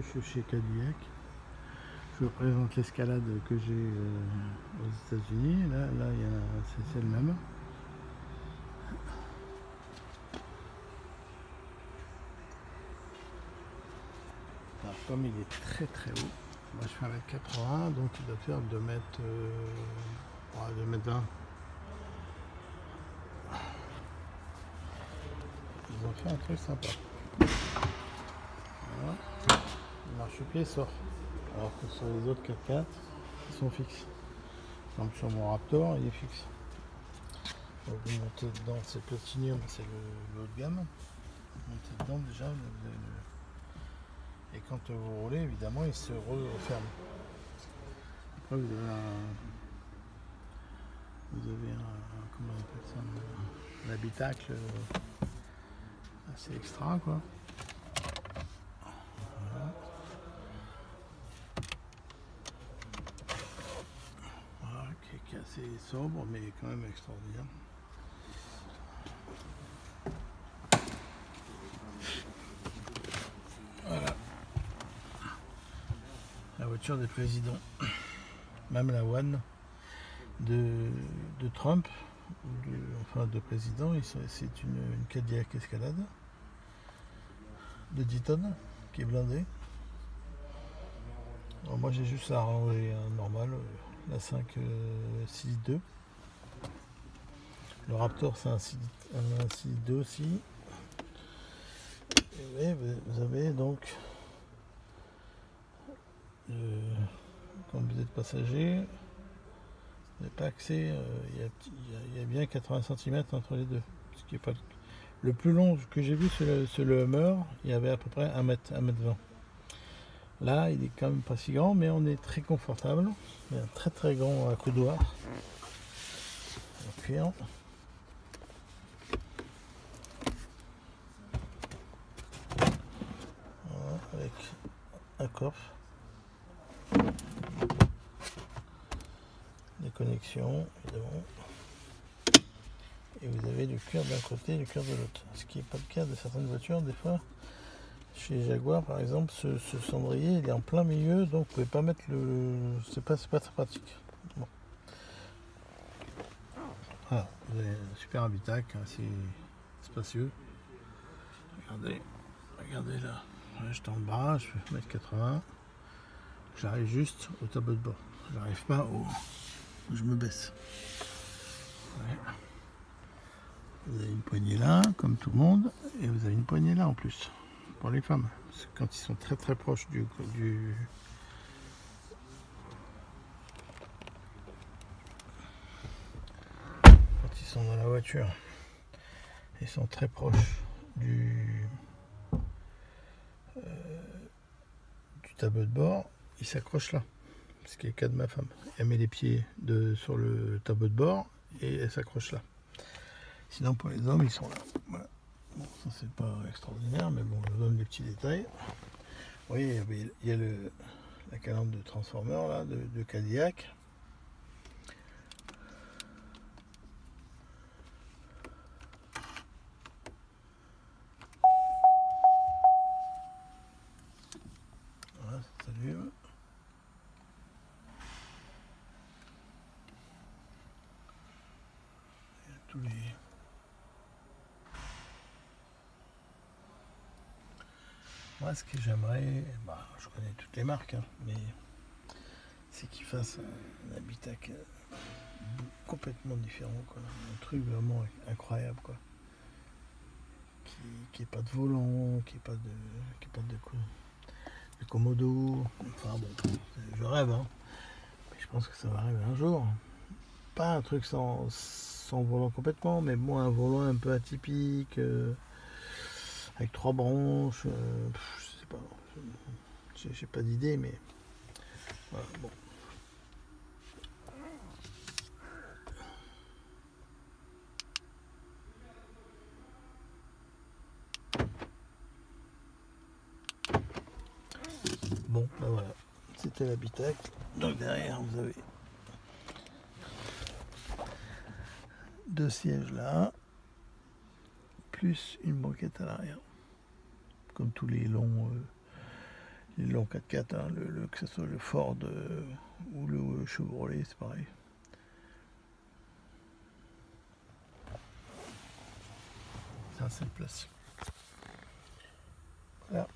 suis chez Cadillac. Je vous présente l'escalade que j'ai euh, aux États-Unis. Là, là, c'est le même. Alors, comme il est très très haut, moi je fais 1m80, donc il doit faire 2 mètres, euh, 2 mètres 20. Ils ont fait un truc sympa. Voilà. Le marche-pied sort. Alors que sur les autres 4x4, ils sont fixes. Comme sur mon Raptor, il est fixe. Donc vous montez dedans, c'est Platinum, c'est le, haut de gamme. Vous montez dedans déjà, vous avez le... Et quand vous roulez, évidemment, il se referme. Après vous avez un. Vous avez un. Comment on appelle ça Un habitacle assez extra quoi. qui est sobre mais quand même extraordinaire. Voilà. La voiture des présidents. Même la One de, Trump, enfin de président, c'est une, une Cadillac Escalade de 10 tonnes qui est blindée. moi j'ai juste à arranger un normal, euh, la 5 6 2. Le Raptor c'est un 6 2 aussi. Et vous avez donc euh, quand vous êtes passager, vous n'avez pas accès, euh, il y, a bien 80 cm entre les deux, ce qui est pas le plus long que j'ai vu sur le, Hummer, il y avait à peu près 1 mètre, 1 mètre 20. Là, il est quand même pas si grand, mais on est très confortable. Il y a un très très grand coudoir en cuir. avec un coffre. Des connexions, évidemment et vous avez du cuir d'un côté et du cuir de l'autre. Ce qui n'est pas le cas de certaines voitures, des fois. Chez Jaguar par exemple, ce, cendrier il est en plein milieu, donc vous pouvez pas mettre le. C'est pas, pas très pratique. Voilà, vous avez un super habitacle, assez spacieux. Regardez, regardez là. J'étais en bas, je fais 1m80. J'arrive juste au tableau de bord. J'arrive pas au. Je me baisse. Vous avez une poignée là, comme tout le monde, et vous avez une poignée là en plus, pour les femmes. quand ils sont très très proches du, quand ils sont dans la voiture, ils sont très proches du, euh, du tableau de bord, ils s'accrochent là. Ce qui est le cas de ma femme. Elle met les pieds sur le tableau de bord et elle s'accroche là. Sinon, pour les hommes, ils sont là. Bon, ça, c'est pas extraordinaire, mais bon, je vous donne des petits détails. Vous voyez, il y a le, la calandre de transformer là, de, Cadillac. Ça tous les Moi, ce que j'aimerais, bah, je connais toutes les marques, hein, mais c'est qu'ils fassent un, habitacle complètement différent, quoi. Un truc vraiment incroyable, quoi. Qui n'ait pas de volant, qui n'ait pas de, qui pas de, de commodo. Enfin bon, je rêve, hein. Mais je pense que ça va arriver un jour. Pas un truc sans, sans volant complètement, mais bon, un volant un peu atypique. Euh, avec trois branches, euh, je sais pas, j'ai pas d'idée, mais voilà, bon. Bon, ben voilà, c'était l'habitacle. Donc derrière, vous avez deux sièges là, plus une banquette à l'arrière comme tous les longs, euh, long 4x4, hein, le, que ce soit le Ford ou le Chevrolet, c'est pareil. Ça, c'est le place. Voilà.